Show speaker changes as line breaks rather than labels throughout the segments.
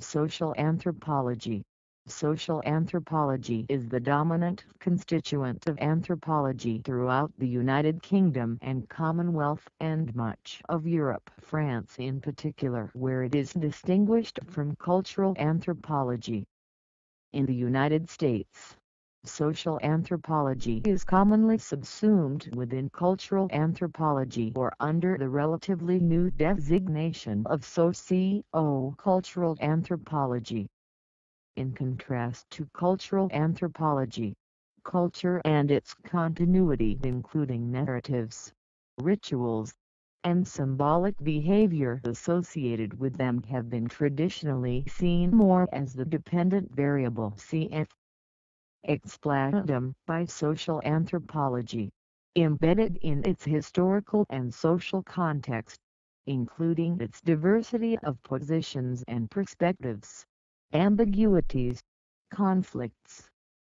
Social anthropology Social anthropology is the dominant constituent of anthropology throughout the United Kingdom and Commonwealth and much of Europe France in particular where it is distinguished from cultural anthropology. In the United States, social anthropology is commonly subsumed within cultural anthropology or under the relatively new designation of socio-cultural anthropology. In contrast to cultural anthropology, culture and its continuity including narratives, rituals, and symbolic behavior associated with them have been traditionally seen more as the dependent variable cf. Explanandum by social anthropology, embedded in its historical and social context, including its diversity of positions and perspectives ambiguities, conflicts,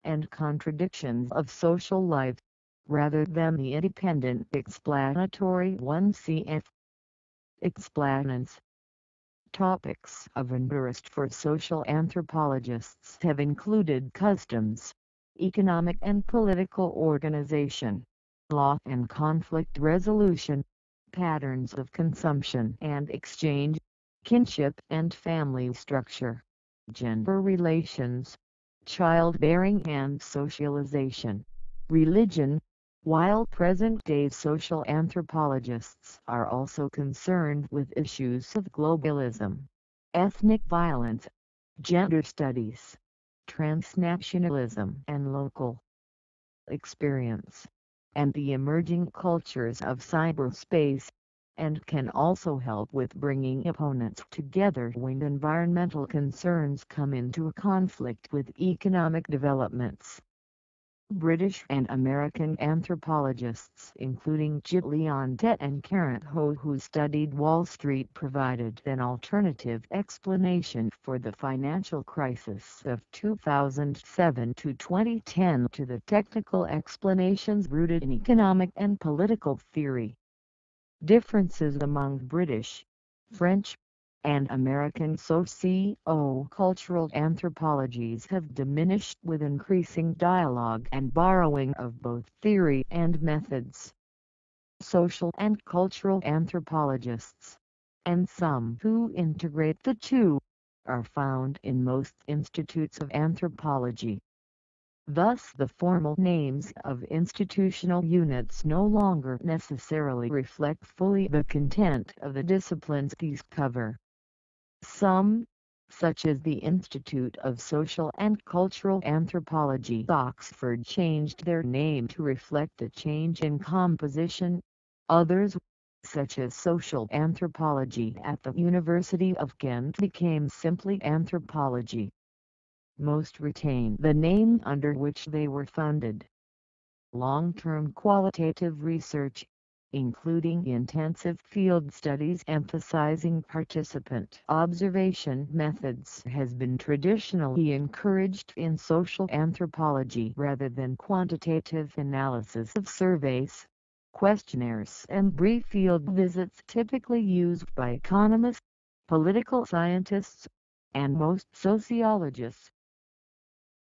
and contradictions of social life, rather than the independent explanatory one cf. Explanans Topics of interest for social anthropologists have included customs, economic and political organization, law and conflict resolution, patterns of consumption and exchange, kinship and family structure gender relations, childbearing and socialization, religion, while present-day social anthropologists are also concerned with issues of globalism, ethnic violence, gender studies, transnationalism and local experience, and the emerging cultures of cyberspace and can also help with bringing opponents together when environmental concerns come into conflict with economic developments. British and American anthropologists including Gillian Tett and Karen Ho who studied Wall Street provided an alternative explanation for the financial crisis of 2007 to 2010 to the technical explanations rooted in economic and political theory. Differences among British, French, and American socio-cultural anthropologies have diminished with increasing dialogue and borrowing of both theory and methods. Social and cultural anthropologists, and some who integrate the two, are found in most institutes of anthropology. Thus the formal names of institutional units no longer necessarily reflect fully the content of the disciplines these cover. Some, such as the Institute of Social and Cultural Anthropology Oxford changed their name to reflect the change in composition. Others, such as social anthropology at the University of Kent became simply anthropology most retain the name under which they were funded. Long-term qualitative research, including intensive field studies emphasizing participant observation methods has been traditionally encouraged in social anthropology rather than quantitative analysis of surveys. Questionnaires and brief field visits typically used by economists, political scientists, and most sociologists